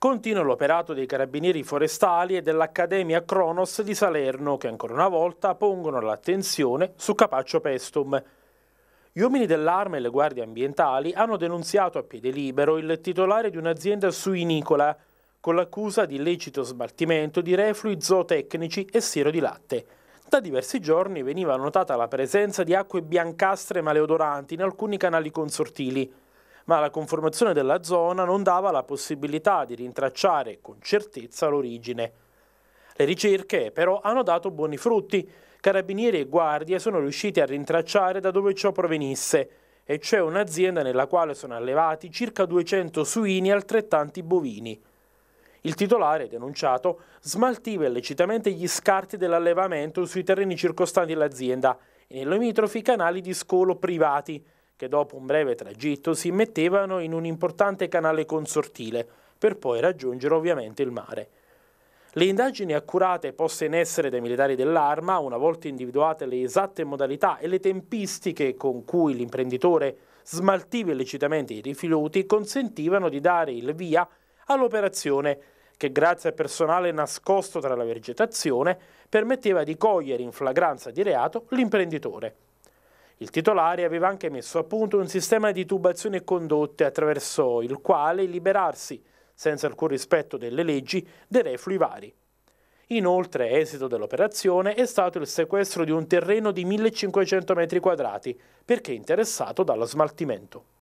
Continua l'operato dei carabinieri forestali e dell'Accademia Cronos di Salerno che ancora una volta pongono l'attenzione su Capaccio Pestum. Gli uomini dell'arma e le guardie ambientali hanno denunziato a piede libero il titolare di un'azienda suinicola con l'accusa di illecito smaltimento di reflui zootecnici e siero di latte. Da diversi giorni veniva notata la presenza di acque biancastre maleodoranti in alcuni canali consortili ma la conformazione della zona non dava la possibilità di rintracciare con certezza l'origine. Le ricerche però hanno dato buoni frutti. Carabinieri e guardie sono riusciti a rintracciare da dove ciò provenisse, e cioè un'azienda nella quale sono allevati circa 200 suini e altrettanti bovini. Il titolare, denunciato, smaltiva illecitamente gli scarti dell'allevamento sui terreni circostanti l'azienda e nei limitrofi canali di scolo privati, che dopo un breve tragitto si mettevano in un importante canale consortile, per poi raggiungere ovviamente il mare. Le indagini accurate poste in essere dai militari dell'arma, una volta individuate le esatte modalità e le tempistiche con cui l'imprenditore smaltiva illecitamente i rifiuti, consentivano di dare il via all'operazione che grazie al personale nascosto tra la vegetazione permetteva di cogliere in flagranza di reato l'imprenditore. Il titolare aveva anche messo a punto un sistema di tubazione condotte attraverso il quale liberarsi, senza alcun rispetto delle leggi, dei reflui vari. Inoltre, esito dell'operazione è stato il sequestro di un terreno di 1500 metri quadrati, perché interessato dallo smaltimento.